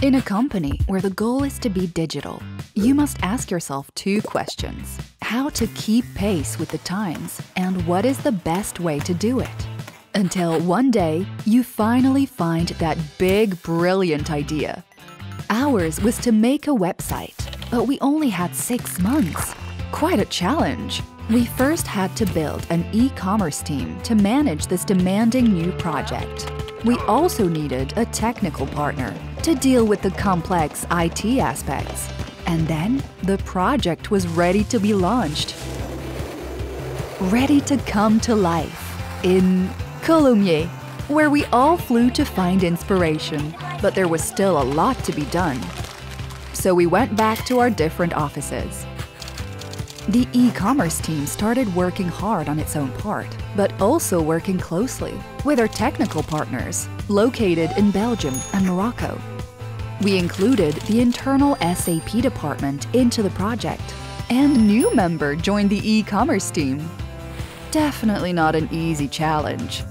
In a company where the goal is to be digital, you must ask yourself two questions how to keep pace with the times, and what is the best way to do it. Until one day, you finally find that big, brilliant idea. Ours was to make a website, but we only had six months. Quite a challenge. We first had to build an e commerce team to manage this demanding new project. We also needed a technical partner to deal with the complex IT aspects. And then the project was ready to be launched. Ready to come to life in Coulommiers, where we all flew to find inspiration, but there was still a lot to be done. So we went back to our different offices. The e-commerce team started working hard on its own part, but also working closely with our technical partners located in Belgium and Morocco. We included the internal SAP department into the project, and new member joined the e-commerce team. Definitely not an easy challenge,